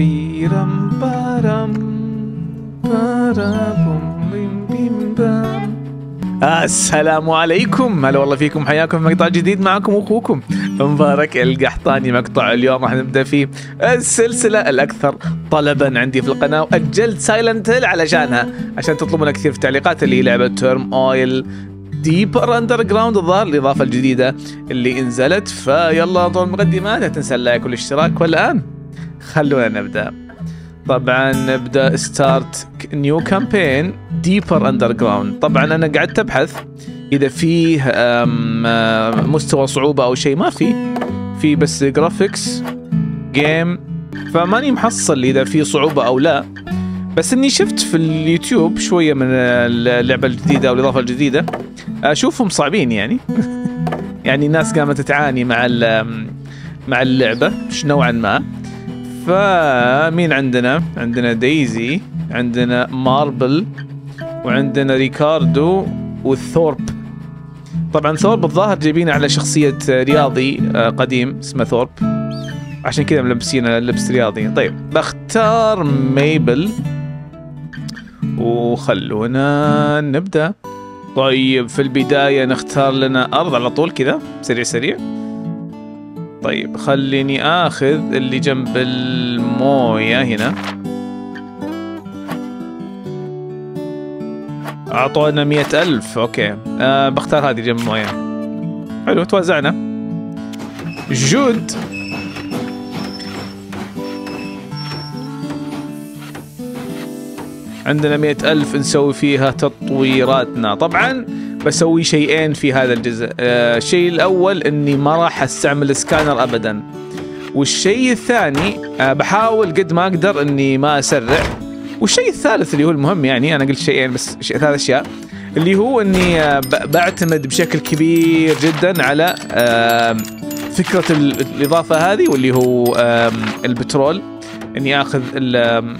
بيرم بارم بارابوم بيم بيم بام السلام عليكم هلا والله فيكم. حياكم. في مقطع جديد معكم أخوكم. مبارك القحطاني مقطع اليوم راح نبدأ فيه. السلسلة الأكثر طلبا عندي في القناة وأجلت Silent Hill علشانها عشان تطلبونها كثير في التعليقات اللي هي لعبة Turmoil Deeper Underground الظاهر الإضافة الجديدة اللي نزلت فيلا طول المقدمه لا تنسى اللايك والاشتراك. والآن خلونا نبدأ. طبعا نبدأ start new campaign Deeper Underground طبعا أنا قعدت أبحث إذا فيه مستوى صعوبة أو شيء. ما في. في بس graphics game فماني محصل إذا في صعوبة أو لا. بس إني شفت في اليوتيوب شوية من اللعبة الجديدة أو الإضافة الجديدة. أشوفهم صعبين يعني. يعني الناس قامت تعاني مع مع اللعبة نوعا ما. فمين عندنا؟ عندنا دايزي عندنا ميبل وعندنا ريكاردو والثورب طبعا ثورب الظاهر جايبينه على شخصية رياضي آه، قديم اسمه ثورب. عشان كذا ملبسينه لبس رياضي. طيب بختار ميبل. وخلونا نبدأ. طيب في البداية نختار لنا أرض على طول كذا سريع سريع. طيب خليني آخذ اللي جنب الموية هنا. أعطونا مية ألف أوكي. آه بختار هذه جنب الموية. حلو توزعنا. جود. عندنا مئة ألف نسوي فيها تطويراتنا. طبعا بسوي شيئين في هذا الجزء. آه الشيء الأول أني ما راح أستعمل سكانر أبدا. والشيء الثاني آه بحاول قد ما أقدر أني ما أسرع. والشيء الثالث اللي هو المهم يعني أنا قلت شيئين بس شيء ثلاث أشياء اللي هو أني آه بعتمد بشكل كبير جدا على آه فكرة ال- الإضافة هذه واللي هو البترول. إني آخذ ال-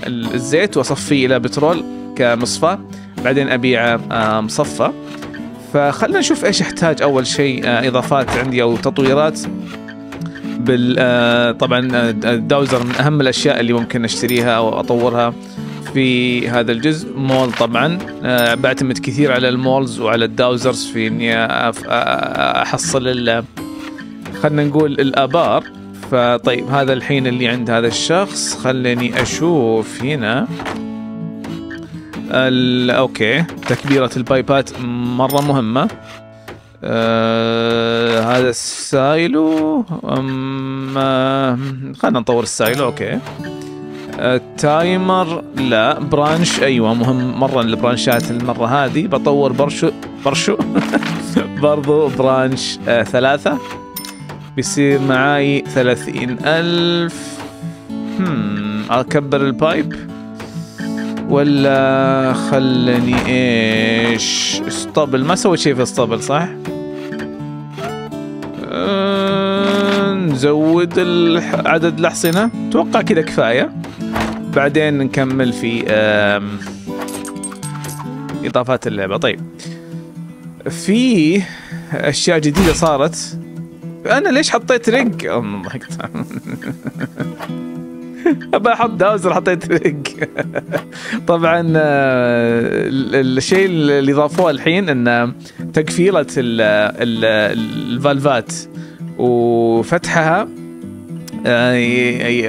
ال- الزيت وأصفيه إلى بترول كمصفى بعدين أبيعه مصفى فخلنا نشوف إيش احتاج أول شيء آه، إضافات عندي أو تطويرات. بال آه، طبعا آه، الداوزر من أهم الأشياء اللي ممكن أشتريها أو أطورها في هذا الجزء. مول طبعا آه، بعتمد كثير على المولز وعلى الداوزرز في إني أحصل خلنا نقول الآبار. فطيب هذا الحين اللي عند هذا الشخص. خليني أشوف هنا. okay. تكبيرة ال pipe ات مرة مهمة. آه هذا ال silo أم آه، خلينا نطور ال silo okay. ال timer لا branch أيوه مهم مرة ال branch ات المرة هذه. بطور برشو برشو. برضو branch آه ثلاثة. بيصير معاي ثلاثين ألف. هم أكبر ال pipe. ولا خلني إيش؟ إسطبل ما سويت شيء في الاسطبل صح؟ آه، نزود عدد الأحصنة. توقع كذا كفاية. بعدين نكمل في آم، إضافات اللعبة. طيب. في أشياء جديدة صارت. أنا ليش حطيت يقطع ابى أحط داوزر حطيت ريج طبعا آه، ال- الشيء اللي ضافوه الحين إن تقفيله ال- ال- الفالفات وفتحها آه،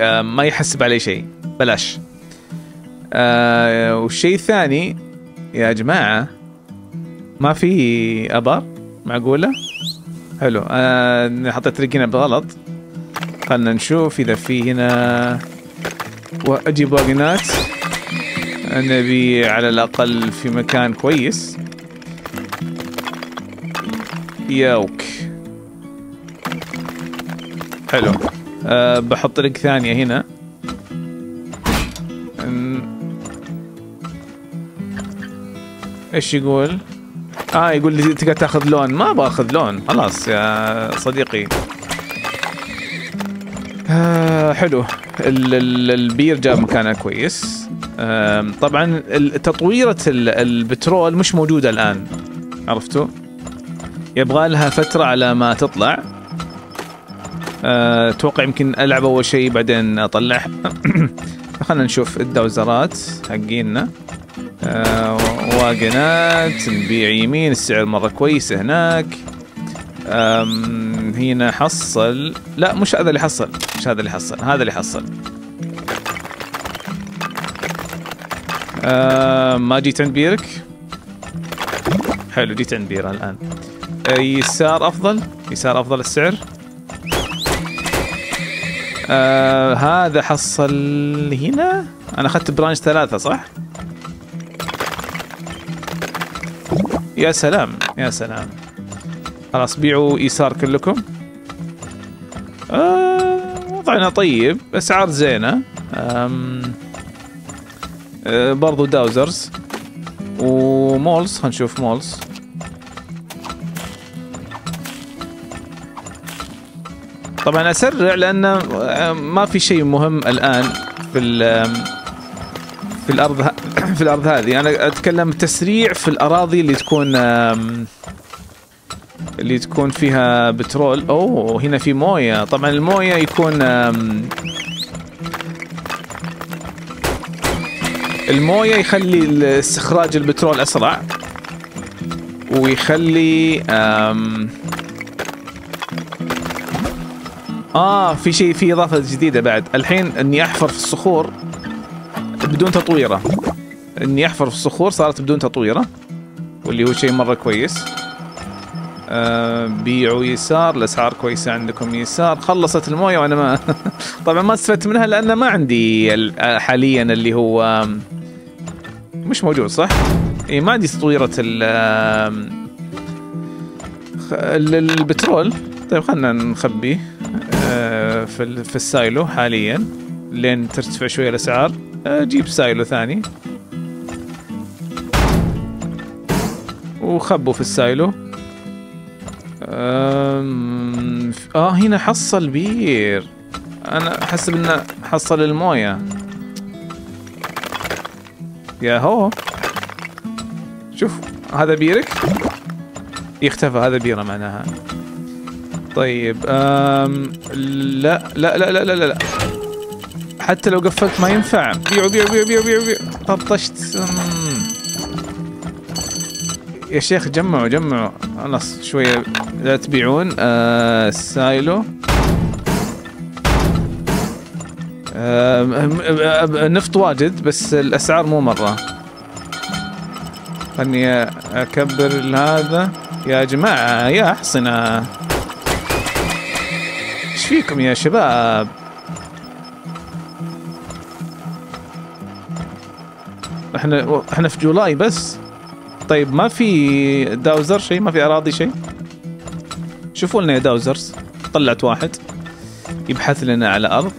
آه، ما يحسب عليه شيء. بلاش. والشيء الثاني يا جماعة ما في أبار معقولة؟ حلو. أنا حطيت ريجنا بغلط. خلنا نشوف إذا في هنا. واجيب واجنات نبي على الأقل في مكان كويس. يوك حلو. أه بحط ريج ثانية هنا. إيش يقول؟ آه يقول لي تقدر تاخذ لون. ما باخذ لون. خلاص يا صديقي. آه حلو. ال- ال- البير جاب مكانه كويس. آم، طبعا تطويرة ال- البترول مش موجودة الآن. عرفتوا؟ يبغى لها فترة على ما تطلع. أتوقع يمكن ألعب أول شيء بعدين أطلع. خلينا نشوف الدوزرات حقينا. أه واجنات نبيع يمين السعر مرة كويس هناك. هنا حصل. لا مش هذا اللي حصل مش هذا اللي حصل هذا اللي حصل. أه، ما جيت عند بيرك؟ حلو جيت عند بيرة الآن. أه، يسار أفضل؟ يسار أفضل السعر؟ آه هذا حصل هنا؟ أنا أخذت branch ثلاثة صح؟ يا سلام يا سلام. خلاص بيعوا يسار كلكم. آه وضعنا طيب أسعار زينة. آم آه برضو dowsers و moles خلينا نشوف moles. طبعا أسرع لأن ما في شيء مهم الآن في في الأرض في الأرض هذه. أنا أتكلم تسريع في الأراضي اللي تكون اللي تكون فيها بترول. أوه هنا في موية. طبعا الموية يكون الموية يخلي استخراج البترول أسرع ويخلي آم، آه في شيء في إضافة جديدة بعد. الحين إني أحفر في الصخور بدون تطويرة. إني أحفر في الصخور صارت بدون تطويرة واللي هو شيء مرة كويس. بيعوا يسار الأسعار كويسة عندكم يسار. خلصت الموية وأنا ما طبعا ما استفدت منها لأن ما عندي ال- حاليا اللي هو مش موجود صح؟ إي ما عندي تطويرة البترول. طيب خلينا نخبيه آه، في في ال silo حاليا لين ترتفع شوية الأسعار. آه، جيب silo ثاني. وخبوا في ال silo. آه هنا حصل بير أنا احسب انه حصل المويه يا هو شوف هذا بيرك؟ يختفى هذا بيره معناها. طيب أم لا لا لا لا لا لا. حتى لو قفلت ما ينفع. بيعوا بيعوا بيعوا بيعوا بيعوا أمم. يا شيخ جمعوا جمعوا. خلاص شوية لا تبيعون. آه سايلو. آه م- نفط واجد بس الأسعار مو مرة. خلني أكبر هذا يا جماعة يا أحصنة. إيش فيكم يا شباب؟ إحنا إحنا في جولاي بس. طيب ما في داوزر شيء ما في أراضي شيء شوفوا لنا يا داوزرز. طلعت واحد. يبحث لنا على أرض.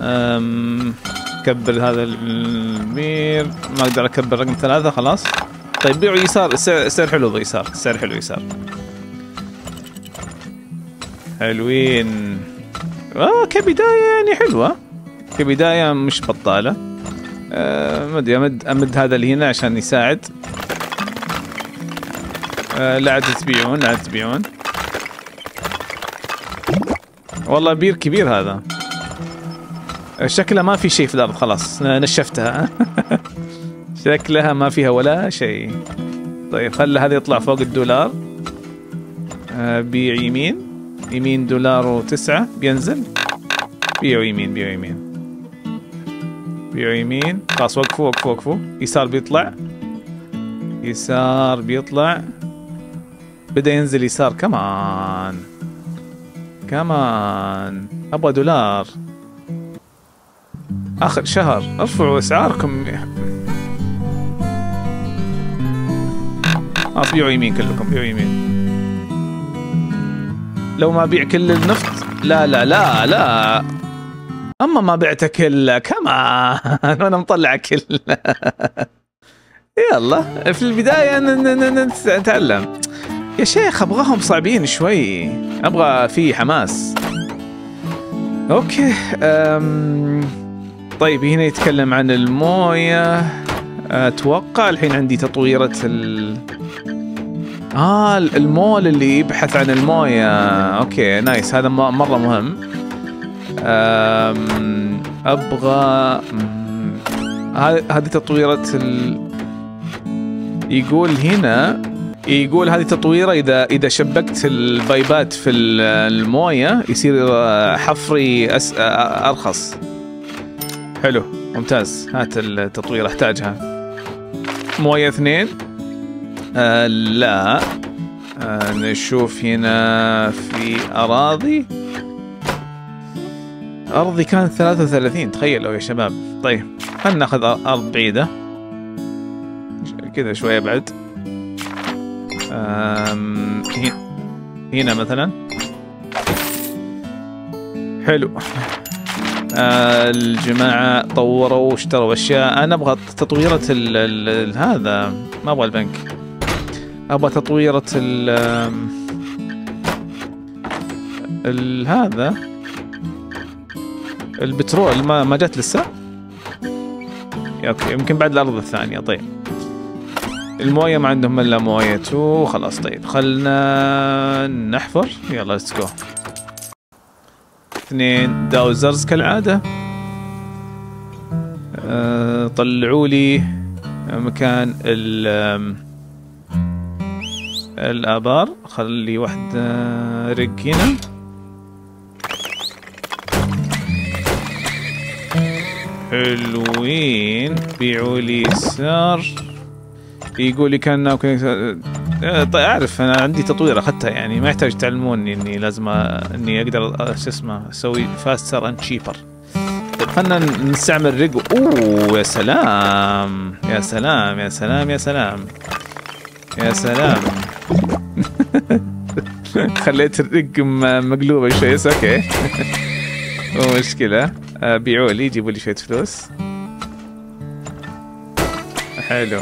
أم كبر هذا المير. ما أقدر أكبر رقم ثلاثة خلاص. طيب بيعوا يسار. السعر حلو يسار. السعر حلو يسار. حلوين. آه كبداية يعني حلوة. كبداية مش بطالة. آه ما أدري أمد أمد هذا اللي هنا عشان يساعد. آه لا عاد تبيعون لا عاد تبيعون. والله بير كبير هذا. شكلها ما في شيء في الأرض خلاص نشفتها شكلها ما فيها ولا شيء. طيب خلي هذا يطلع فوق الدولار. آه بيع يمين. يمين دولار وتسعة. بينزل. بيعوا يمين بيعوا يمين. بيعوا يمين. خلاص وقفوا وقفوا وقفوا يسار بيطلع. يسار بيطلع. بدأ ينزل يسار. كمان كمان أبغى دولار. آخر شهر. ارفعوا أسعاركم. خلاص بيعوا يمين كلكم بيعوا يمين. لو ما بيع كل النفط. لا لا لا لا. أما ما بعته كله. كمان أنا مطلع كله. يلا في البداية نتعلم. يا شيخ أبغاهم صعبين شوي. أبغى في حماس. okay أم... طيب هنا يتكلم عن الموية. أتوقع الحين عندي تطويرة ال... آه المول اللي يبحث عن الموية. okay nice. هذا مرة مهم. أم، أبغى هذه تطويرة ال... يقول هنا يقول هذه تطويرة إذا إذا شبكت البايبات في ال- الموية يصير آه، حفري أس... آه، أرخص. حلو ممتاز. هات التطوير أحتاجها. موية اثنين. آه لا. آه نشوف هنا في أراضي. أرضي كانت 33 تخيلوا يا شباب. طيب خلينا ناخذ أرض بعيدة. كذا شوية بعد. هنا مثلا. حلو. آه، الجماعة طوروا واشتروا أشياء. أنا أبغى تطويرة ال ال هذا ما أبغى البنك. أبغى تطويرة ال ال هذا. البترول ما ما جت لسه؟ okay يمكن بعد الأرض الثانية. طيب. الموية ما عندهم إلا موية وخلاص طيب خلنا نحفر. يلا let's go اثنين dowsers كالعادة. أه طلعوا لي مكان ال الآبار. خلي واحدة rig هنا. حلوين. بيعوا لي يسار. يقول لي كان آه، طيب أعرف أنا عندي تطوير اخذتها يعني ما يحتاج تعلموني إني لازم إني أقدر شو اسمه أسوي faster and cheaper طيب خلنا نستعمل rig أوه يا سلام يا سلام يا سلام يا سلام يا سلام. خليت الرق م- مقلوبة شوي أوكي. مو مشكلة. آه، بيعوا لي جيبوا لي شوية فلوس. حلو.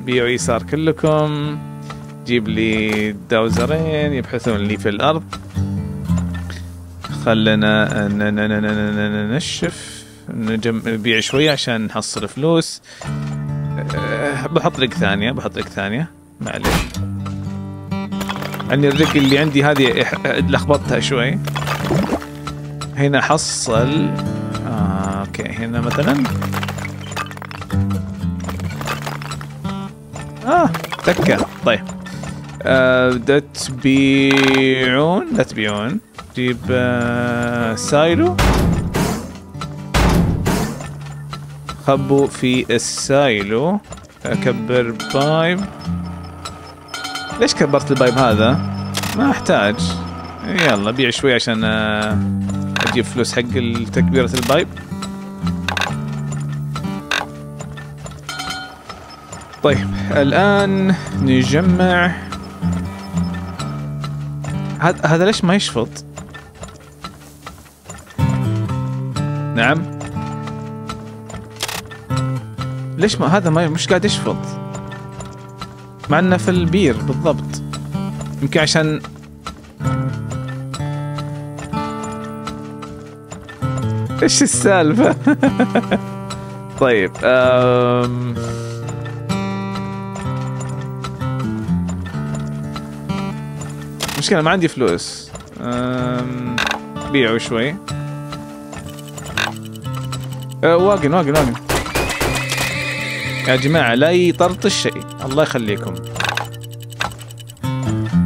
بيعوا يسار كلكم. جيب لي داوزرين يبحثون لي في الأرض. خلنا ننشف نجم نبيع شوية عشان نحصل فلوس. أه، بحط rig ثانية بحط rig ثانية. ما عليه يعني ال rig اللي عندي هذه لخبطتها شوي. هنا حصل. آه، okay. هنا مثلا. آه. تكة طيب. آه، بدأت تبيعون لا تبيعون جيب آه، silo. خبوا في ال silo. أكبر pipe. ليش كبرت ال pipe هذا؟ ما أحتاج. يلا بيع شوي عشان آه، أجيب فلوس حق تكبيرة ال pipe. طيب الآن نجمع هذا هذا ليش ما يشفط؟ نعم ليش ما هذا ما مش قاعد يشفط؟ مع إنه في البير بالضبط يمكن عشان إيش السالفة؟ طيب أم... مشكلة ما عندي فلوس. أم... بيعوا شوي. أه واقن واقن واقن. يا جماعة لا يطرطش شيء. الله يخليكم.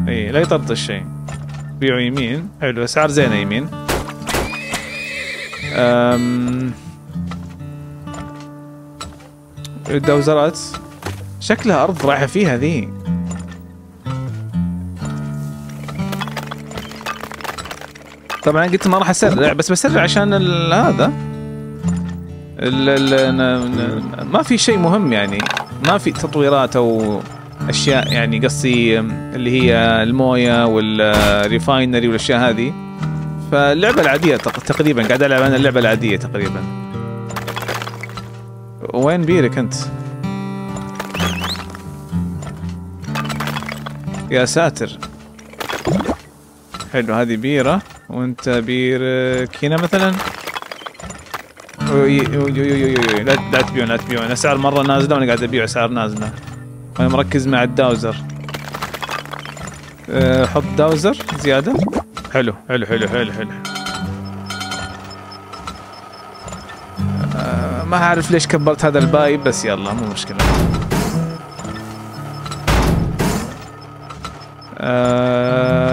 إي لا يطرطش شيء. بيعوا يمين. حلو أسعار زينة يمين. أم... الدوزرات. شكلها أرض رايحة فيها ذي. طبعا قلت ما راح أسرع بس بسرع عشان هذا. ال ال ما في شيء مهم يعني. ما في تطويرات أو أشياء يعني قصدي اللي هي الموية والريفاينري والأشياء هذه. فاللعبة العادية تق- تقريبا قاعد ألعب أنا اللعبة العادية تقريبا. وين بيرك أنت؟ يا ساتر. حلو هذه بيرة. وانت بيرك. هنا مثلا. لا لا تبيعون لا تبيعون. أسعار مرة نازلة وأنا قاعد أبيع أسعار نازلة. وأنا مركز مع الداوزر. أه، حط داوزر زيادة. حلو حلو حلو حلو حلو. ما أعرف ليش كبرت هذا البايب بس يلا مو مشكلة. آه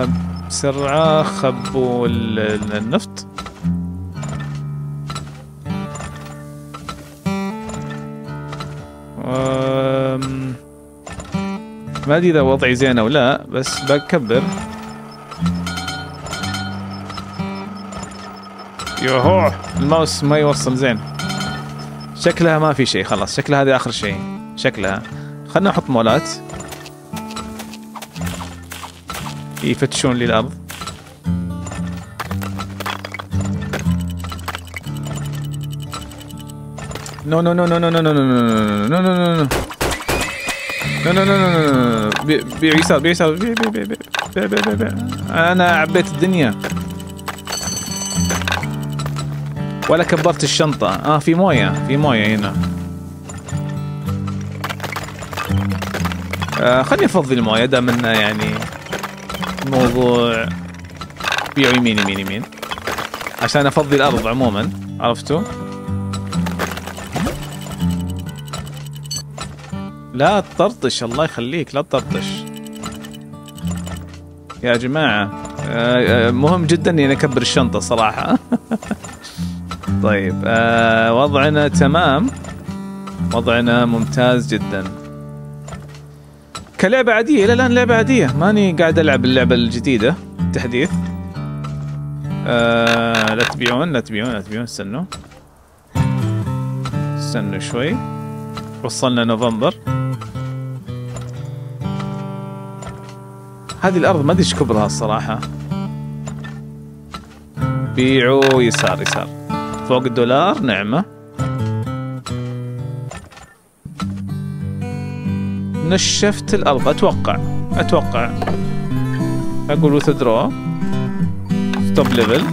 بسرعة خبوا النفط. ما أدري إذا وضعي زين أو لا بس بكبر. يوهو الماوس ما يوصل زين. شكلها ما في شيء خلاص شكلها هذه آخر شيء. شكلها. خلنا نحط مولات. يفتشون لي الأرض no no no no no no no no no no no لا لا لا لا بيع يسار بيع يسار بيع بيع بيع بيع بيع أنا عبيت الدنيا ولا كبرت الشنطة آه في موية في موية هنا آه خليني افضي الموية دام انه يعني موضوع بيع يمين يمين يمين عشان أفضي الأرض عموما. عرفتوا؟ لا تطرطش الله يخليك لا تطرطش. يا جماعة آه، آه، مهم جدا إني أكبر الشنطة صراحة. طيب آه، وضعنا تمام. وضعنا ممتاز جدا. كلعبة عادية إلى الآن لعبة عادية. ماني قاعد ألعب اللعبة الجديدة تحديث. آه لا تبيعون لا تبيعون لا تبيعون. استنوا. استنوا شوي. وصلنا نوفمبر. هذه الأرض ما أدري إيش كبرها الصراحة. بيعوا يسار يسار. فوق الدولار نعمة. نشفت الأرض أتوقع أتوقع. أقول withdraw stop level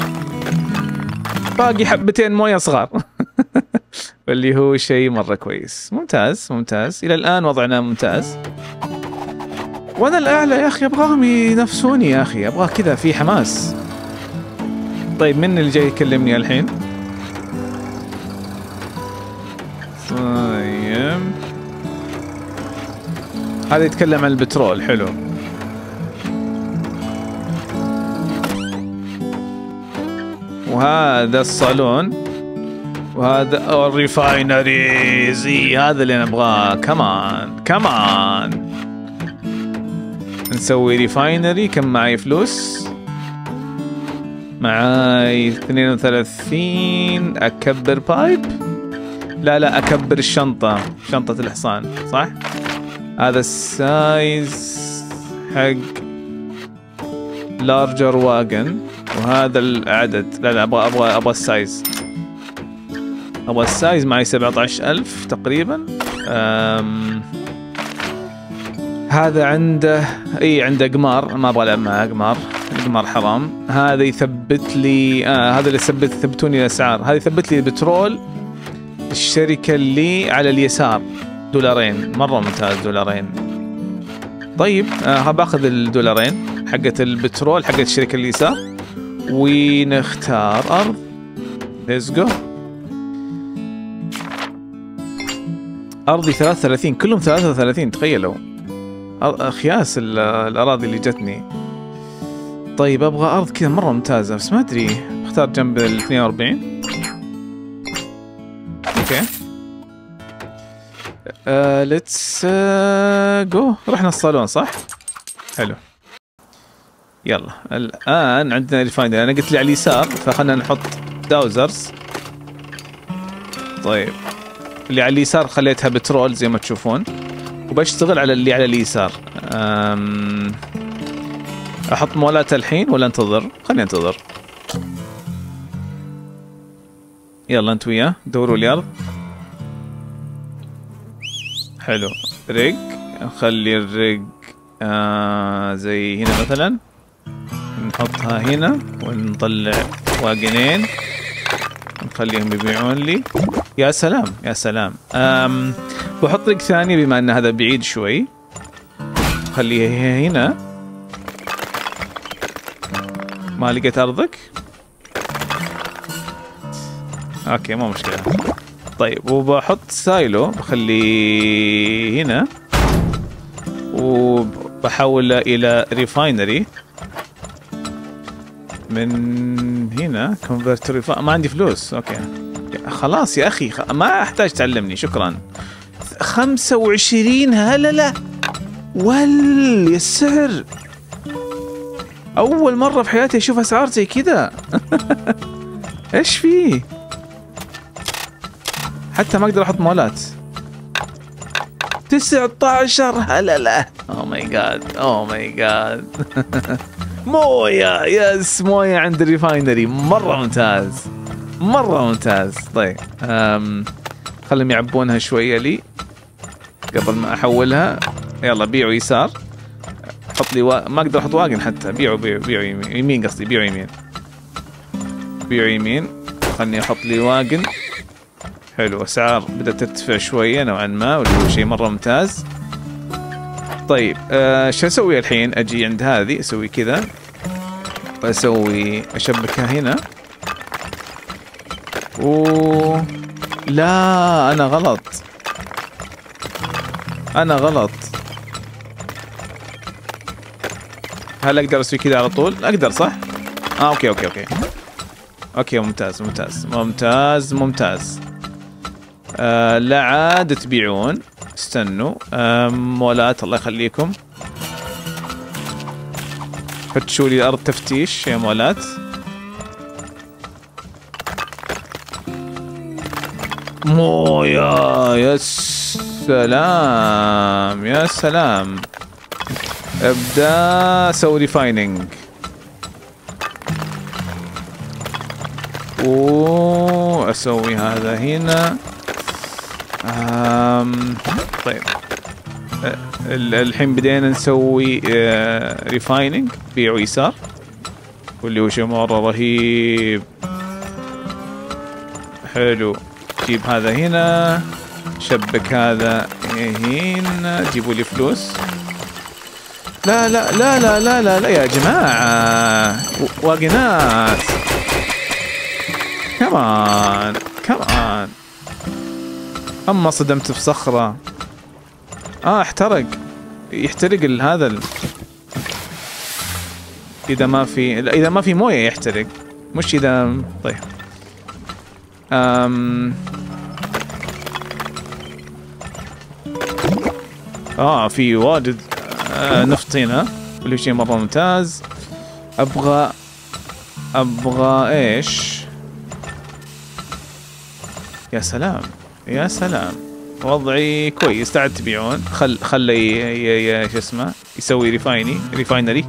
باقي حبتين موية صغار. واللي هو شيء مرة كويس. ممتاز ممتاز. إلى الآن وضعنا ممتاز. وأنا الأعلى يا أخي أبغاهم ينافسوني يا أخي. أبغى كذا في حماس. طيب من اللي جاي يكلمني الحين؟ هذا يتكلم عن البترول حلو. وهذا الصالون وهذا الريفاينريز هذا اللي نبغاه. كمان كمان نسوي refinery كم معي فلوس؟ معاي 32 أكبر pipe لا لا أكبر الشنطة شنطة الحصان صح؟ هذا السايز حق larger wagon وهذا العدد. لا لا أبغى أبغى أبغى السايز. أبغى السايز معي 17000 تقريبا. أم هذا عنده إي عنده قمار. ما أبغى ألعب معاه قمار. القمار حرام. هذا يثبت لي آه هذا اللي يثبت يثبتوني الأسعار. هذا يثبت لي البترول الشركة اللي على اليسار. دولارين مرة ممتاز دولارين. طيب آه باخذ الدولارين حقت البترول حقت الشركة اللي اليسار. ونختار أرض. let's go أرضي 33 كلهم 33 تخيلوا. خياس الأراضي اللي جتني. طيب أبغى أرض كذا مرة ممتازة بس ما أدري. أختار جنب ال 42 okay. let's go رحنا الصالون صح؟ حلو. يلا الآن عندنا refinery أنا قلت لي على اليسار فخلنا نحط dowsers طيب. اللي على اليسار خليتها بترول زي ما تشوفون. وبشتغل على اللي على اليسار. أحط مولات الحين ولا أنتظر؟ خليني أنتظر. يلا أنت وياه. دوروا الأرض حلو. ريج نخلي الريج آه زي هنا مثلا. نحطها هنا ونطلع واجنين نخليهم يبيعون لي. يا سلام يا سلام. أم بحط لك ثانية بما أن هذا بعيد شوي. خليها هنا. ما لقيت أرضك؟ okay مو مشكلة. طيب وبحط silo بخليه هنا وبحوله إلى refinery من هنا converter ما عندي فلوس okay. خلاص يا أخي. ما أحتاج تعلمني شكرا. 25 هللة. ول السعر أول مرة في حياتي أشوف أسعار زي كذا. إيش فيه؟ حتى ما أقدر أحط مولات. 19 هلله oh my god oh my god مويه yes مويه عند ال refinery. مرة ممتاز. مرة ممتاز. طيب أم خلهم يعبونها شوية لي. قبل ما أحولها. يلا بيعوا يسار. حط لي و... ما أقدر أحط واجن حتى. بيعوا بيعوا بيعوا يمين يمين قصدي. بيعوا يمين. بيعوا يمين. خلني أحط لي واجن. حلو اسعار بدأت ترتفع شوية نوعا ما واللي شيء مرة ممتاز. طيب آه شو أسوي الحين؟ أجي عند هذه أسوي كذا. واسوي أشبكها هنا. و لا أنا غلط. أنا غلط. هل أقدر أسوي كذا على طول؟ أقدر صح؟ آه okay okay okay. okay ممتاز ممتاز ممتاز ممتاز. آه لا عاد تبيعون. استنوا. مولات الله يخليكم. فتشوا لي أرض تفتيش يا مولات. مويا يا سلام يا سلام. ابدأ سوي refining واسوي هذا هنا. أم طيب. الحين بدينا نسوي refining بيع ويسار واللي هو شيء مرة رهيب. حلو. جيب هذا هنا شبك هذا هنا جيبوا لي فلوس. لا لا لا لا لا لا, لا يا جماعة. واقنات كمان كمان أما صدمت في صخرة. آه احترق. يحترق هذا ال... إذا ما في إذا ما في موية يحترق. مش اذا طيب. أم... آه في واجد آه نفط هنا واللي شيء مرة ممتاز. أبغى أبغى إيش؟ يا سلام. يا سلام. وضعي كويس. تعال تبيعون. خل خلي شو اسمه يسوي refine refinery.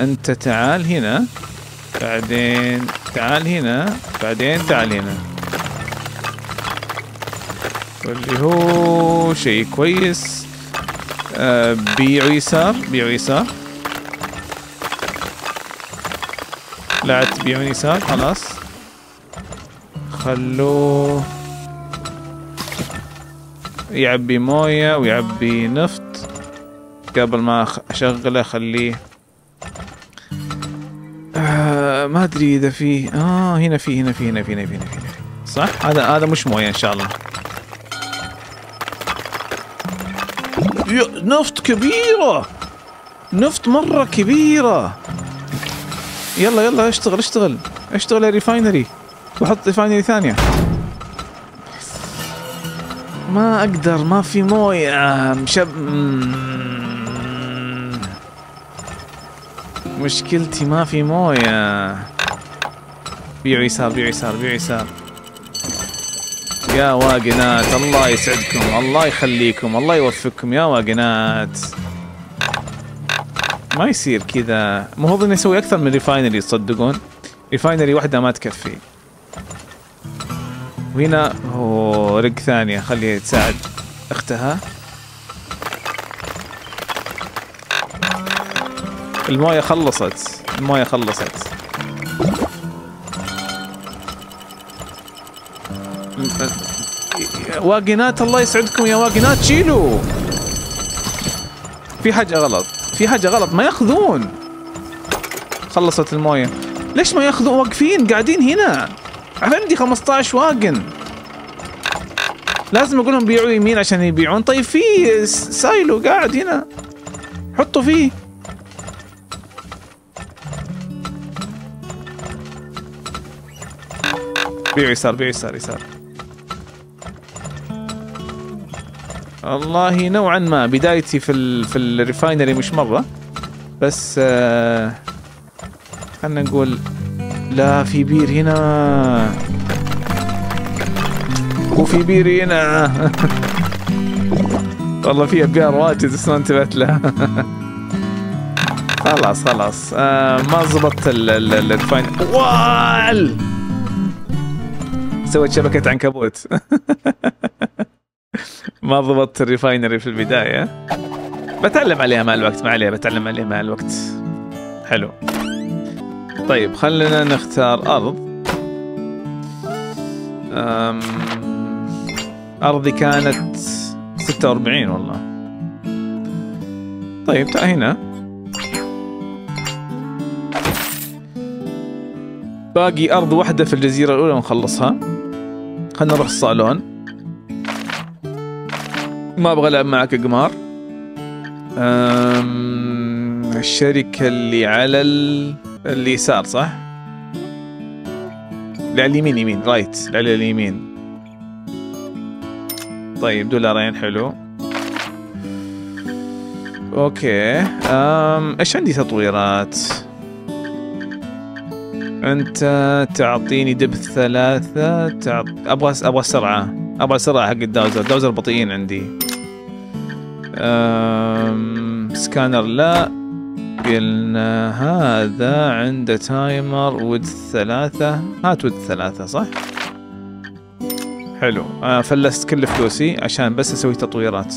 أنت تعال هنا. بعدين تعال هنا. بعدين تعال هنا. واللي هو شيء كويس. آه بيعوا يسار. بيعوا يسار. لا تبيعون يسار. خلاص. خلوه. يعبي موية ويعبي نفط قبل ما أشغله أخليه. آه ما أدري إذا فيه آه هنا في هنا في هنا في هنا في هنا في صح؟ هذا هذا مش موية إن شاء الله. نفط كبيرة. نفط مرة كبيرة. يلا يلا اشتغل اشتغل. اشتغل يا refinery وحط refinery ثانية. ما أقدر ما في موية. مشب مشكلتي ما في موية. بيعوا يسار بيعوا يسار بيعوا يسار. يا واقنات الله يسعدكم الله يخليكم الله يوفقكم. يا واقنات. ما يصير كذا. مو إني أسوي أكثر من refinery تصدقون؟ refinery واحدة ما تكفي. وهنا هو رق ثانية خليها تساعد اختها. الموية خلصت الموية خلصت. واقنات الله يسعدكم يا واقنات شيلوا. في حاجة غلط في حاجة غلط ما ياخذون. خلصت الموية. ليش ما ياخذون؟ واقفين قاعدين هنا. عندي 15 wagon لازم أقول لهم بيعوا يمين عشان يبيعون. طيب في silo قاعد هنا. حطوا فيه. بيعوا يسار بيعوا يسار يسار. والله نوعا ما بدايتي في ال في ال refinery مش مرة. بس آه خلينا نقول لا في بير هنا. وفي بير هنا. والله في أبيار واجد بس ما انتبهت لها خلاص خلاص. آه ما زبطت ال- ال- ال- ال refine وال! سويت شبكة عنكبوت. ما ضبطت الريفاينري في البداية. بتعلم عليها مع الوقت ما عليها بتعلم عليها مع الوقت. حلو. طيب خلينا نختار أرض. أم... أرضي كانت 46 والله. طيب تعال هنا. باقي أرض واحدة في الجزيرة الأولى ونخلصها. خلنا نروح الصالون. ما أبغى ألعب معك قمار. الشركة اللي على ال... اليسار صح؟ على اليمين يمين right على اليمين. طيب دولارين حلو. okay أم... إيش عندي تطويرات؟ أنت تعطيني دب ثلاثة تعط... أبغى أبغى سرعة أبغى سرعة حق ال dowser ال dowser بطيئين عندي. أم... سكانر لا. قلنا هذا عنده timer ود ثلاثة. هات ود ثلاثة صح؟ حلو. آه فلست كل فلوسي عشان بس أسوي تطويرات.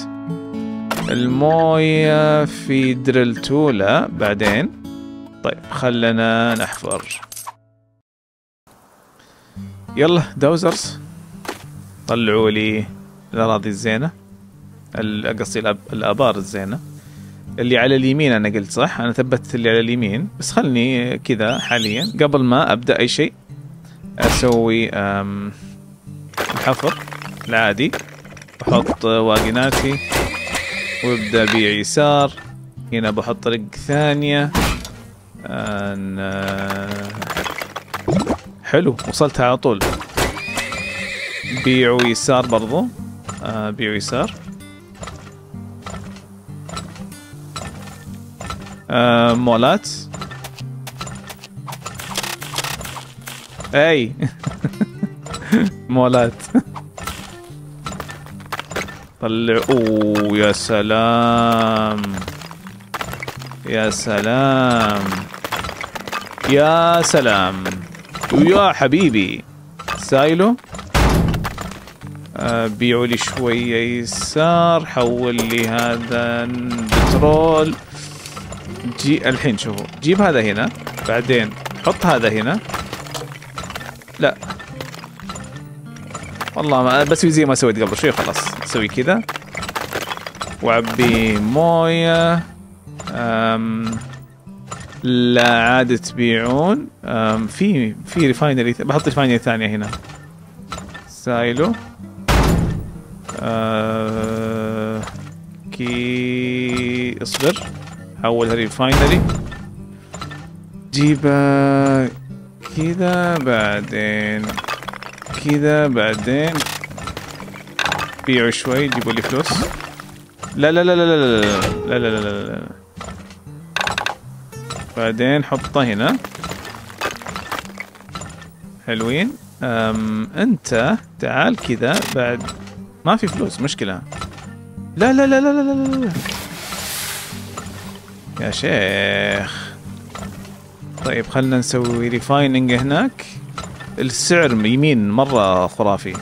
الموية في drill two لا. بعدين؟ طيب خلنا نحفر يلا داوزرز طلعوا لي الأراضي الزينة. ال- قصدي الآبار الزينة. اللي على اليمين أنا قلت صح؟ أنا ثبتت اللي على اليمين بس خلني كذا حاليا. قبل ما أبدأ أي شيء أسوي الحفر العادي. بحط واجناتي وابدا بيع يسار. هنا بحط رق ثانية. أنا حلو وصلت على طول. بيعوا يسار برضو. آه بيعوا يسار. آه مولات. أي. مولات. طلع اوه يا سلام. يا سلام. يا سلام. يا حبيبي. silo. آه بيعوا لي شوية يسار. حول لي هذا بترول جي الحين شوفوا. جيب هذا هنا بعدين حط هذا هنا. لا. والله ما بسوي زي ما سويت قبل شوي خلاص. أسوي كذا. وعبي موية. أم لا عاد تبيعون. أم في في refinery بحط refinery ثانية هنا. silo. okay اصبر. حولها refinery جيب آه، كذا بعدين كذا بعدين بيعوا شوي جيبوا لي فلوس لا لا لا لا لا لا لا لا لا لا لا بعدين حطه هنا حلوين أم انت تعال كذا بعد ما في فلوس مشكلة لا لا لا لا لا لا, لا. يا شيخ. طيب خلنا نسوي ريفايننج هناك. السعر يمين مرة خرافي.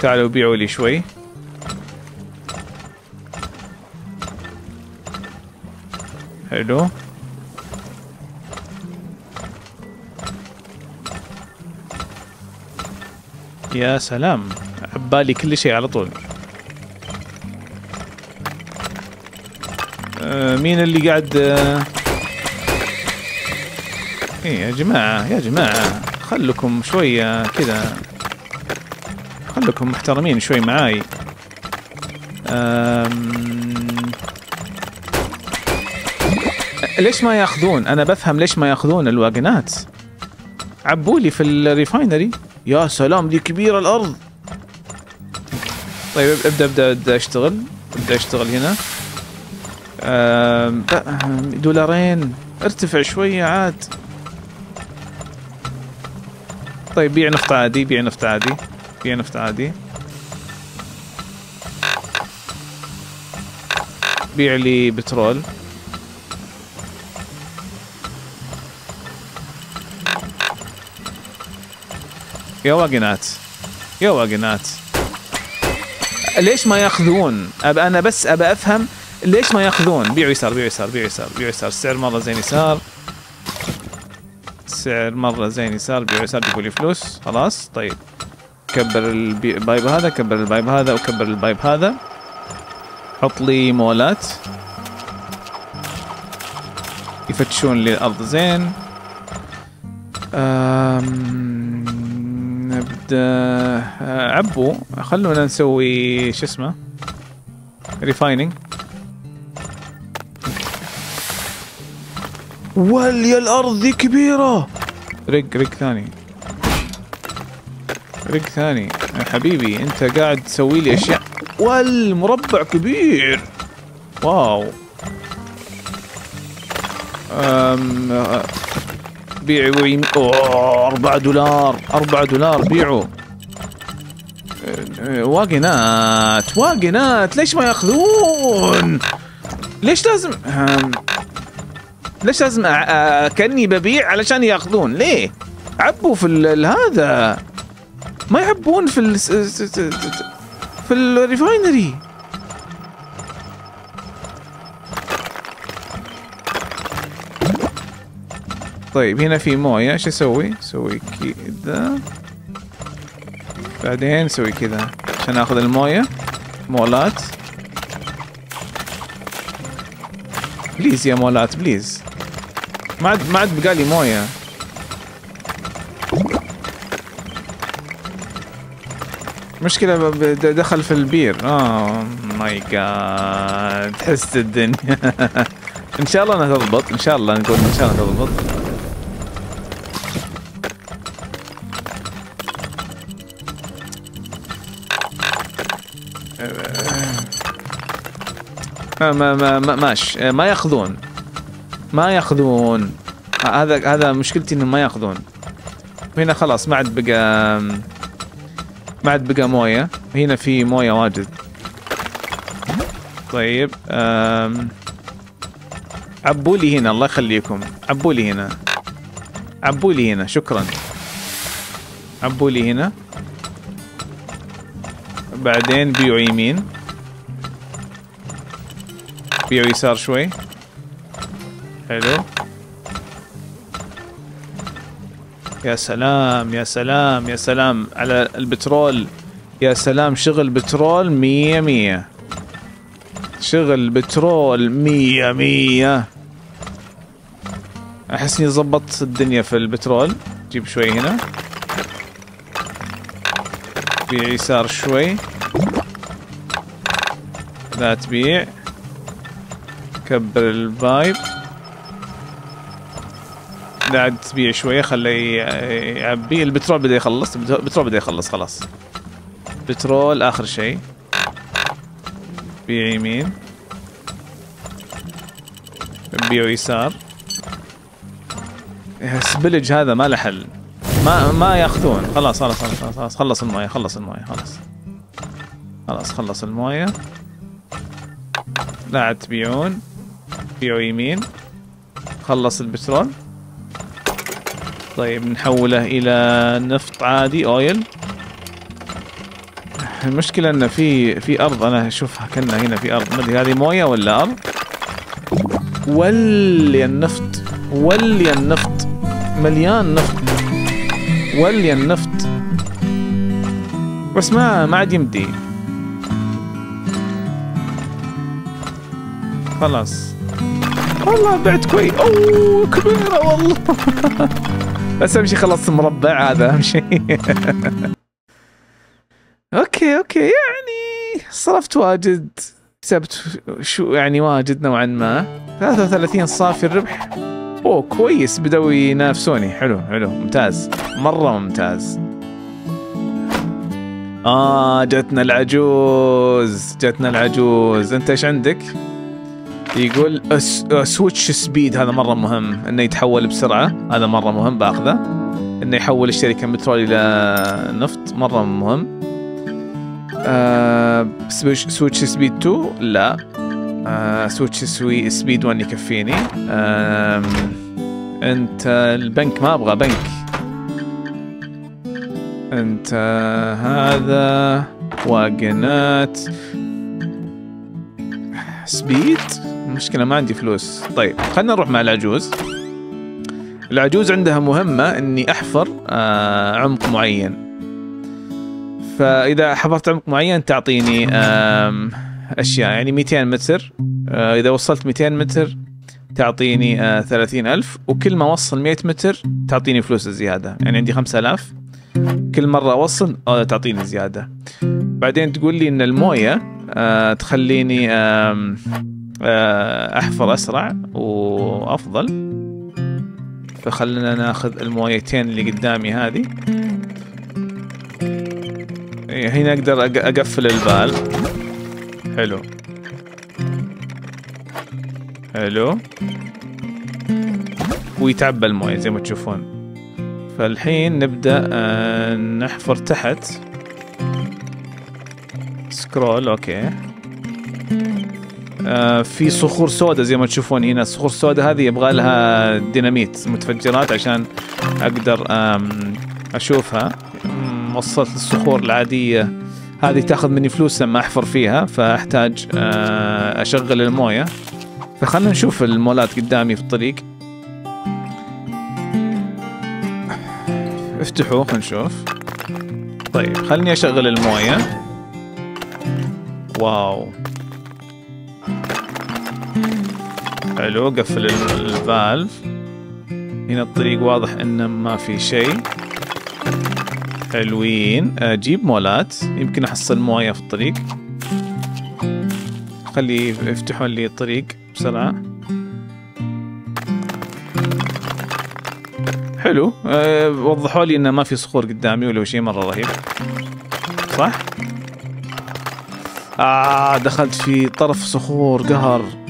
تعالوا بيعوا لي شوي. حلو. يا سلام. عبالي كل شيء على طول. مين اللي قاعد آه، إيه يا جماعة يا جماعة خلكم شوية كذا خليكم محترمين شوي معاي. ليش ما ياخذون؟ أنا بفهم ليش ما ياخذون الواجنات. عبوا لي في الريفاينري. يا سلام دي كبيرة الأرض. طيب ابدأ ابدأ ابدأ أشتغل ابدأ أشتغل هنا. دولارين. ارتفع شوية عاد. طيب بيع نفط عادي بيع نفط عادي بيع نفط عادي. بيع لي بترول. يا wagon ات يا wagon ات ليش ما ياخذون؟ أبقى أنا بس أبى أفهم ليش ما ياخذون؟ بيعوا يسار بيعوا يسار بيعوا يسار بيعوا يسار. السعر مرة زين يسار. سعر مرة زين يسار بيعوا يسار بيقول لي فلوس. خلاص طيب. كبر ال pipe هذا كبر ال pipe هذا وكبر ال pipe هذا. حط لي مولات. يفتشون لي الأرض زين. نبدأ. عبوا خلونا نسوي شو اسمه؟ refining ولي الأرض ذي كبيرة. rig rig ثاني. rig ثاني. يا حبيبي أنت قاعد تسوي لي أشياء. والمربع كبير. واو. أم بيعوا يم... أوه أربعة دولار. أربعة دولار بيعوا. واجنات واجنات ليش ما يأخذون؟ ليش لازم؟ ليش لازم كأني ببيع علشان ياخذون؟ ليه؟ عبوا في هذا. ما يعبون في ال في الريفاينري. طيب هنا في موية. إيش أسوي؟ أسوي كذا. بعدين نسوي كذا عشان آخذ الموية. mole ات. please يا mole ات please. ما عاد ما عاد بقالي موية. مشكلة دخل في البير. oh my God تحس الدنيا. إن شاء الله إنها تضبط إن شاء الله نقول إن شاء الله تضبط. ما ما ما ماش ما يأخذون. ما يأخذون. هذا هذا مشكلتي إنهم ما يأخذون. هنا خلاص ما عاد بقى ما عاد بقى موية. هنا في موية واجد. طيب عبوا لي هنا الله يخليكم. عبوا لي هنا. عبوا لي هنا شكرا. عبوا لي هنا. بعدين بيعوا يمين بيعوا يسار شوي. حلو. يا سلام يا سلام يا سلام. على البترول. يا سلام شغل بترول مية مية. شغل بترول مية مية. أحس إني ظبطت الدنيا في البترول. جيب شوي هنا. بيع يسار شوي. لا تبيع. كبر الفايب لا تبيع شوية خليه يعبي. البترول بدا يخلص البترول بدا يخلص خلاص. بترول آخر شيء. بيع يمين. بيع يسار. سبلج هذا ما له حل. ما ما ياخذون. خلاص خلاص خلاص خلاص خلص الموية خلص الموية خلاص. خلاص خلص الموية. لا عاد تبيعون. بيعوا يمين. خلص البترول. طيب نحوله إلى نفط عادي أويل. المشكلة ان في في أرض. أنا أشوفها كنا هنا في أرض. ما أدري هذه موية ولا أرض؟ ولي النفط ولي النفط. مليان نفط. ولي النفط. بس ما ما عاد يمدي. خلاص. والله بعت كويس أوه كبيرة والله. بس أهم شيء خلصت المربع هذا أهم شيء okay okay يعني صرفت واجد كسبت شو يعني واجد نوعا ما. 33 صافي الربح. أوه كويس بدأوا ينافسوني. حلو حلو ممتاز. مرة ممتاز. آه جتنا العجوز جتنا العجوز. أنت إيش عندك؟ يقول. switch speed هذا مرة مهم إنه يتحول بسرعة. هذا مرة مهم باخذه. إنه يحول الشركة بترول إلى نفط مرة مهم. آه switch speed 2 لا. آه switch سوي speed 1 يكفيني. آه أنت البنك ما أبغى بنك. أنت هذا واجنات سبيد مشكلة ما عندي فلوس. طيب خلينا نروح مع العجوز. العجوز عندها مهمة إني أحفر آه عمق معين. فإذا حفرت عمق معين تعطيني آم أشياء يعني 200 متر. آه إذا وصلت 200 متر تعطيني آه 30000 وكل ما أوصل 100 متر تعطيني فلوس زيادة. يعني عندي 5000 كل مرة أوصل آه تعطيني زيادة. بعدين تقول لي إن الموية آه تخليني آه آه احفر أسرع وأفضل. فخلنا ناخذ المويتين اللي قدامي هذه. إيه، هنا أقدر أقفل البال. حلو. حلو. ويتعبى الموية زي ما تشوفون. فالحين نبدأ آه، نحفر تحت. scroll okay. آه في صخور سوداء زي ما تشوفون هنا. الصخور السوداء هذه يبغى لها ديناميت متفجرات عشان أقدر أشوفها. وصلت الصخور العادية. هذه تاخذ مني فلوس لما أحفر فيها فأحتاج آه، أشغل الموية. فخلنا نشوف المولات قدامي في الطريق. افتحوا خلينا نشوف. طيب خلني أشغل الموية. واو. حلو قفل الفالف. هنا الطريق واضح إنه ما في شيء. حلوين. أجيب مولات. يمكن أحصل مويه في الطريق. خلي يفتحون لي الطريق بسرعة. حلو. أه وضحوا لي إنه ما في صخور قدامي ولا شيء مرة رهيب. صح؟ آه دخلت في طرف صخور قهر.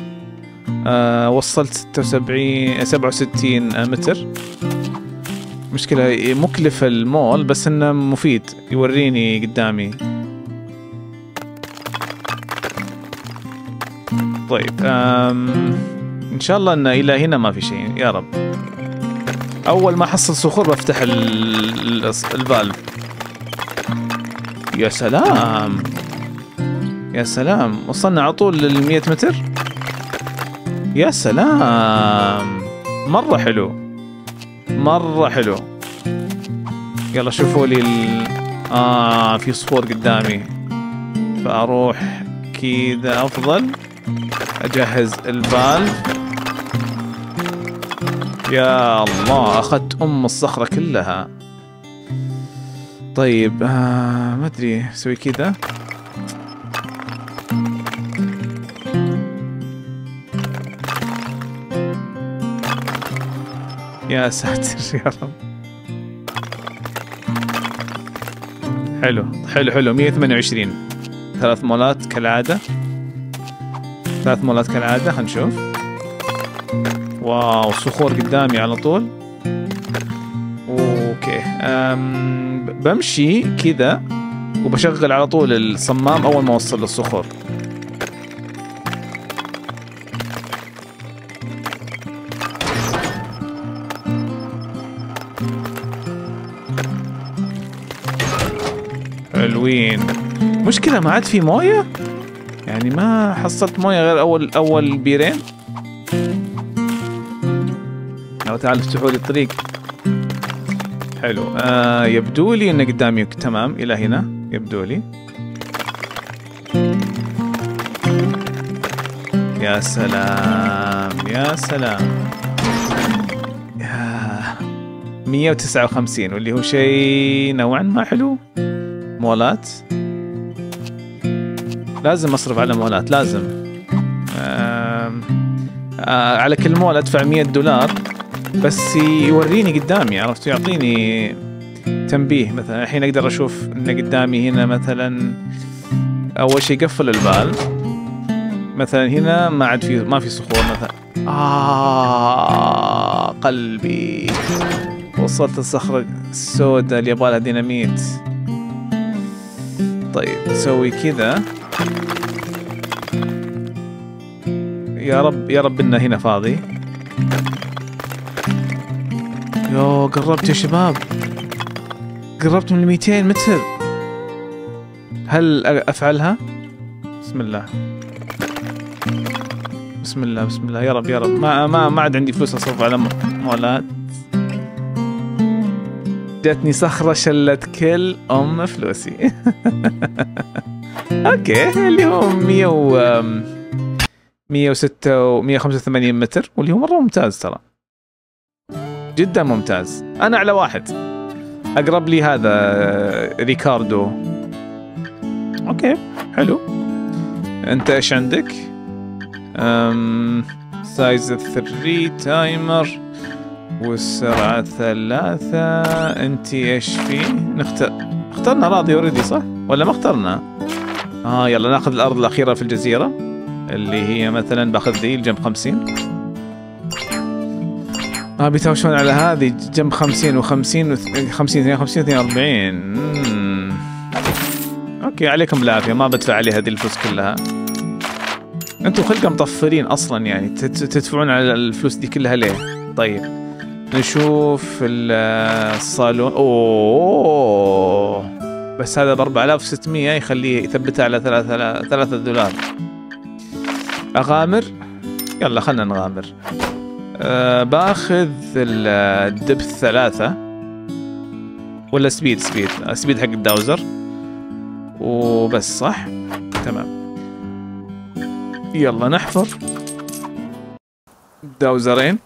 آه وصلت 76 67 متر. مشكلة مكلف المول بس إنه مفيد يوريني قدامي. طيب أم إن شاء الله انه إلى هنا ما في شيء. يا رب. أول ما أحصل صخور بفتح الفالف. يا سلام. يا سلام. وصلنا على طول لل 100 متر. يا سلام. مرة حلو. مرة حلو. يلا شوفوا لي ال... آه في صخور قدامي. فأروح كذا أفضل أجهز الفالف. يا الله أخذت أم الصخرة كلها. طيب آه ما أدري أسوي كذا. يا ساتر يا رب. حلو حلو حلو. 128 ثلاث مولات كالعادة. ثلاث مولات كالعادة هنشوف wow صخور قدامي على طول. okay. أم بمشي كذا وبشغل على طول الصمام أول ما أوصل للصخور. حلوين. مشكلة ما عاد في موية؟ يعني ما حصلت موية غير أول أول بيرين. أو تعال افتحوا لي الطريق. حلو. آه يبدو لي إن قدامي تمام. إلى هنا. يبدو لي. يا سلام. يا سلام. يا 159 واللي هو شيء نوعا ما حلو. مولات؟ لازم أصرف على مولات لازم. آم، آه على كل مول أدفع 100 دولار بس يوريني قدامي عرفت؟ يعطيني تنبيه مثلا. الحين أقدر أشوف إن قدامي هنا مثلا أول شيء قفل البال. مثلا هنا ما عاد في ما في صخور مثلا. آه قلبي. وصلت الصخرة السوداء اللي يبغى لها ديناميت طيب نسوي كذا. يا رب يا رب إنه هنا فاضي. يو قربت يا شباب. قربت من 200 متر. هل أفعلها؟ بسم الله. بسم الله بسم الله. يا رب يا رب. ما ما ما عاد عندي فلوس أصرف على مولات. جاتني صخرة شلت كل أم فلوسي. okay اللي هو 100 و أم، 106 و 185 متر واللي هو مرة ممتاز ترى. جدا ممتاز. أنا على واحد. أقرب لي هذا ريكاردو. okay حلو. أنت إيش عندك؟ أم size 3 timer والسرعة ثلاثة أنت إيش فيه نختار اخترنا already already صح؟ ولا ما اخترنا؟ آه يلا ناخذ الأرض الأخيرة في الجزيرة اللي هي مثلا بأخذ ذي الجنب 50 آه بيتهاوشون على هذه جنب 50 و50 و 50 52 42 مم. أوكي عليكم بالعافيه ما بدفع عليه هذه الفلوس كلها. أنتم خلقة مطفرين أصلا يعني تدفعون على الفلوس دي كلها ليه؟ طيب. نشوف ال- الصالون. أوه. بس هذا ب 4600 يخليه يثبتها على 3 3 دولار. أغامر؟ يلا خلنا نغامر. أه بأخذ ال- الدبث ثلاثة. ولا speed speed. speed حق ال dowser. وبس صح؟ تمام. يلا نحفر. dowser ين.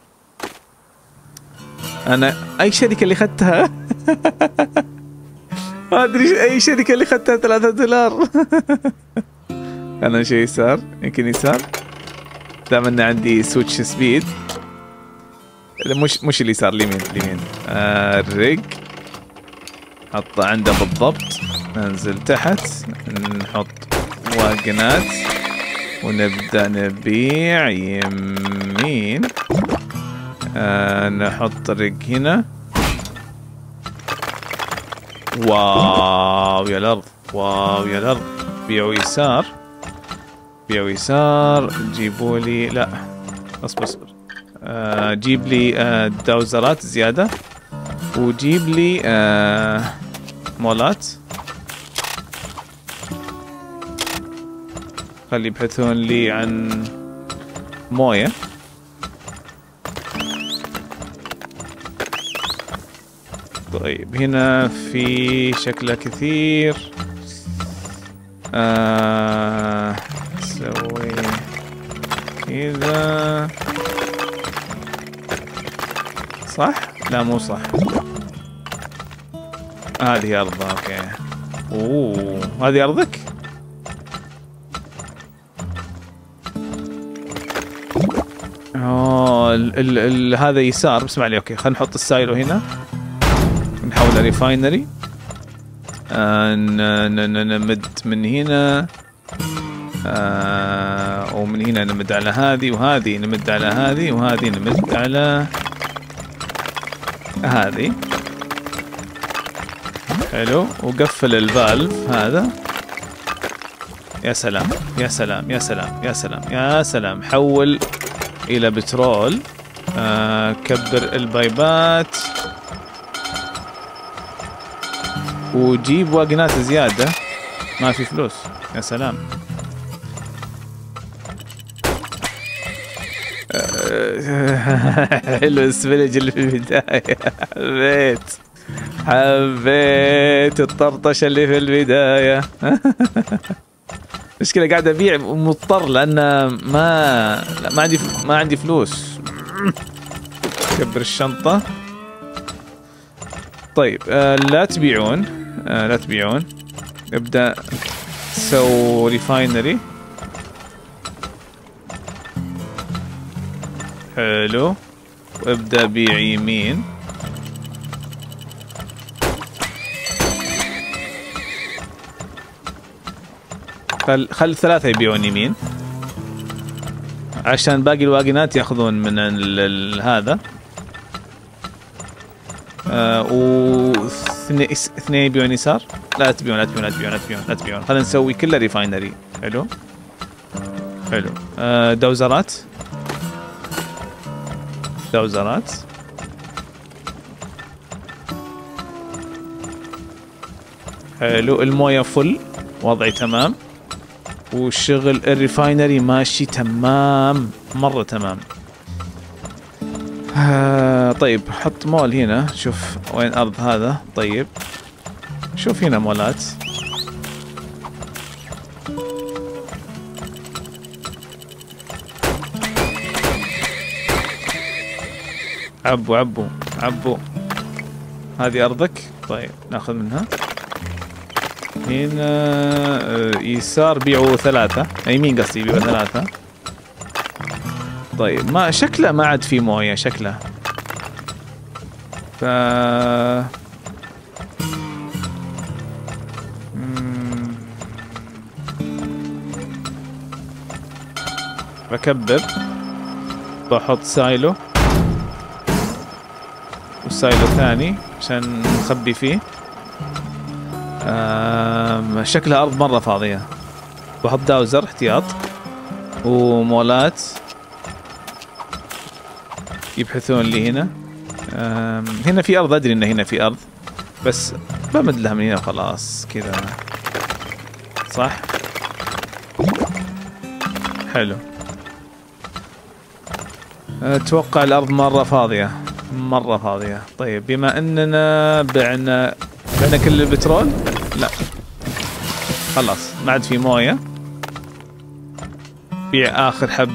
أنا أي شركة اللي اخذتها ما أدري أي شركة اللي اخذتها ثلاثة دولار. أنا شيء يسار يمكن يسار. دام ان عندي switch speed مش مش اليسار اليمين اليمين. آه ال rig حطه عنده بالضبط. ننزل تحت. نحط wagon ات ونبدأ نبيع يمين. آه نحط rig هنا. wow يا الأرض. wow يا الأرض. بيعوا يسار. بيعوا يسار. جيبوا لي لا اصبر اصبر. آه جيب لي آه داوزرات زيادة. وجيب لي آه مولات. خلي يبحثون لي عن موية. طيب هنا في شكله كثير. آه سوي كذا. صح؟ لا مو صح. هذه أرضها okay أوه هذه أرضك؟ أوه ال ال ال هذا يسار. اسمع لي okay خلينا نحط ال silo هنا. refinery ن- نمد من هنا. آه ومن هنا نمد على هذه وهذه نمد على هذه وهذه نمد على هذه. حلو. وقفل الفالف هذا. يا سلام يا سلام يا سلام يا سلام يا سلام. حول إلى بترول. آه كبر البايبات. وجيب واجنات زيادة. ما في فلوس. يا سلام. حلو السفلج اللي في البداية. حبيت. حبيت الطرطشة اللي في البداية. مشكلة قاعد أبيع مضطر لأن ما لا ما عندي ما عندي فلوس. كبر الشنطة. طيب آه لا تبيعون. آه لا تبيعون. ابدأ. سو refinery حلو. وابدأ بيع يمين. خل خل ثلاثة يبيعون يمين. عشان باقي الواجنات ياخذون من ال... ال... هذا. آه و اثنين يبيعون يسار. لا تبيعون لا تبيعون لا تبيعون لا تبيعون لا تبيعون خلينا نسوي كله ريفاينري. حلو؟ حلو. آه دوزرات. دوزرات. حلو. الموية فل. وضعي تمام. وشغل الريفاينري ماشي تمام. مرة تمام. آه طيب حط مول هنا. شوف وين أرض هذا. طيب. شوف هنا مولات؟ عبوا عبوا عبوا هذه أرضك؟ طيب نأخذ منها. هنا آه، يسار بيعوا ثلاثة. يمين قصدي بيعوا ثلاثة؟ طيب ما شكله ما عاد في موية شكله. ف بكبر. بحط سايلو. وسايلو ثاني عشان نخبي فيه. شكلها أرض مرة فاضية. بحط داوزر احتياط. ومولات. يبحثون لي هنا. هنا في أرض أدري إن هنا في أرض. بس بمد لها من هنا وخلاص كذا. صح؟ حلو. أتوقع الأرض مرة فاضية. مرة فاضية. طيب بما أننا بعنا بعنا كل البترول؟ لا. خلاص ما عاد في موية. بيع آخر حب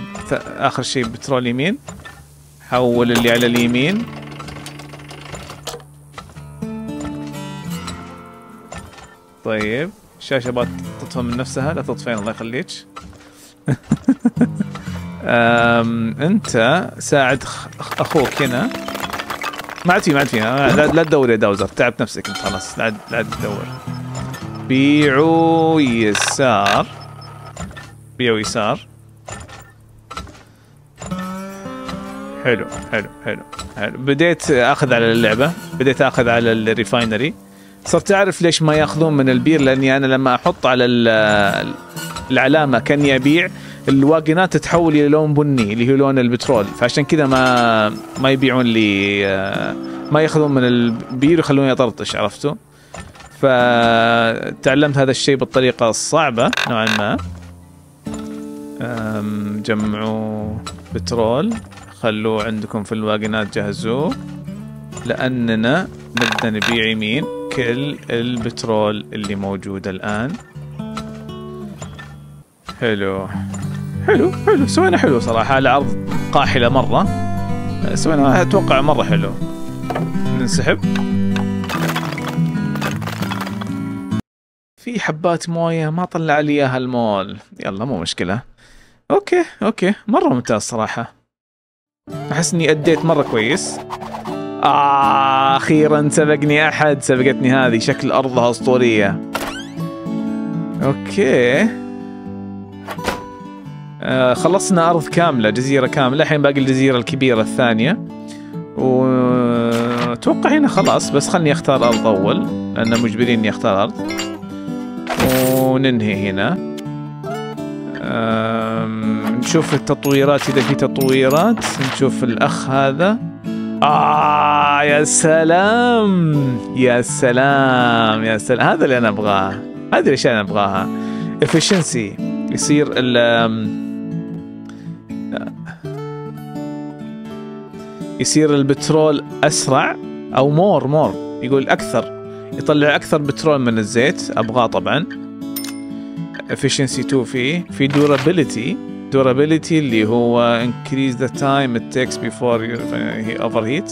آخر شيء بترول يمين. حول اللي على اليمين. طيب الشاشه بات تطفى من نفسها لا تطفين الله يخليك. أنت ساعد أخوك هنا. ما عاد في ما عاد في. لا تدور يا داوزر تعب نفسك أنت خلاص. لا لا تدور. بيعوا يسار. بيعوا يسار. حلو حلو حلو حلو. بديت أخذ على اللعبة. بديت أخذ على الريفاينري. صرت أعرف ليش ما يأخذون من البير لأني أنا لما أحط على العلامة كاني ابيع الواجنات تتحول إلى لون بني اللي هو لون البترول. فعشان كذا ما ما يبيعون لي ما يأخذون من البير ويخلوني أطرطش عرفتوا؟ فتعلمت هذا الشيء بالطريقة الصعبة نوعا ما. جمعوا بترول. خلوه عندكم في الواجنات جهزوه. لأننا نبدأ نبيع يمين كل البترول اللي موجود الآن. حلو. حلو حلو. سوينا حلو صراحة على أرض قاحلة مرة. سوينا أتوقع مرة حلو. ننسحب. في حبات موية ما طلع لي إياها المول. يلا مو مشكلة. okay okay. مرة ممتاز صراحة. أحس إني أديت مرة كويس. آه أخيرا سبقني أحد سبقتني هذه. شكل أرضها أسطورية. أوكي. آه خلصنا أرض كاملة جزيرة كاملة. الحين باقي الجزيرة الكبيرة الثانية. وأتوقع هنا خلاص بس خلني أختار أرض أول لأن مجبرين إني أختار أرض. وننهي هنا. نشوف التطويرات إذا في تطويرات نشوف الأخ هذا. آه يا سلام! يا سلام! يا سلام! هذا اللي أنا أبغاه. هذه الأشياء اللي أنا أبغاها. Efficiency. يصير ال يصير البترول أسرع أو more more. يقول أكثر. يطلع أكثر بترول من الزيت أبغاه طبعا. Efficiency 2 فيه في durability. Durability اللي هو increase the time it takes before you overheat.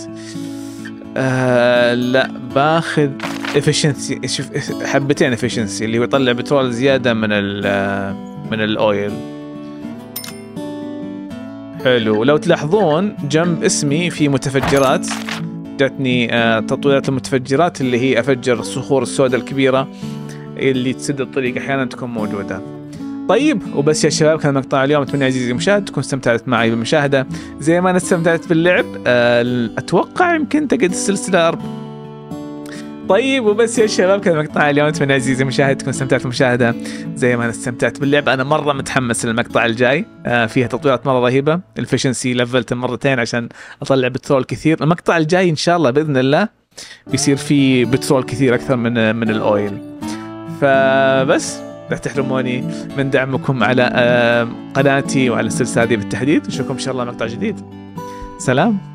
آه لا باخذ efficiency شوف حبتين efficiency اللي هو يطلع بترول زيادة من ال من ال oil حلو. ولو تلاحظون جنب اسمي في متفجرات جاتني آه، تطويرات المتفجرات اللي هي أفجر الصخور السوداء الكبيرة اللي تسد الطريق أحيانا تكون موجودة. طيب وبس يا شباب كان مقطع اليوم. أتمنى عزيزي المشاهد تكون استمتعت معي بالمشاهدة. زي ما أنا استمتعت باللعب آه، أتوقع يمكن تقعد السلسلة طيب وبس يا شباب كان مقطع اليوم. أتمنى عزيزي المشاهد تكون استمتعت بالمشاهده زي ما أنا استمتعت باللعب. أنا مرة متحمس للمقطع الجاي. آه فيها تطويرات مرة رهيبة. الفيشنسي لفلت مرتين عشان أطلع بترول كثير. المقطع الجاي إن شاء الله بإذن الله بيصير فيه بترول كثير أكثر من من الأويل. فبس لا تحرموني من دعمكم على آه قناتي وعلى السلسلة هذه بالتحديد. نشوفكم إن شاء الله مقطع جديد. سلام.